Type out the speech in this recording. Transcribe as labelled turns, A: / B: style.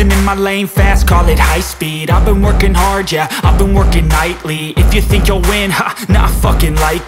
A: in my lane fast, call it high speed. I've been working hard, yeah, I've been working nightly. If you think you'll win, ha, not fucking likely.